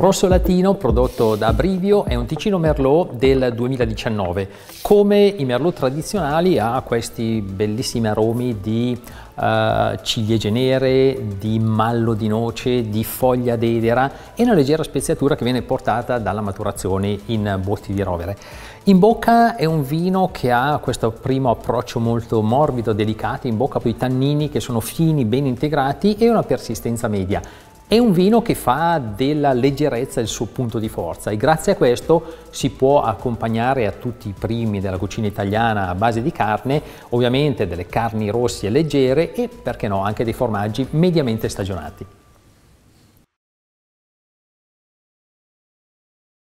Rosso Latino prodotto da Brivio è un Ticino Merlot del 2019. Come i Merlot tradizionali ha questi bellissimi aromi di uh, ciliegie nere, di mallo di noce, di foglia dedera e una leggera speziatura che viene portata dalla maturazione in botti di rovere. In bocca è un vino che ha questo primo approccio molto morbido, delicato, in bocca poi i tannini che sono fini, ben integrati e una persistenza media. È un vino che fa della leggerezza il suo punto di forza e grazie a questo si può accompagnare a tutti i primi della cucina italiana a base di carne, ovviamente delle carni rosse leggere e perché no anche dei formaggi mediamente stagionati.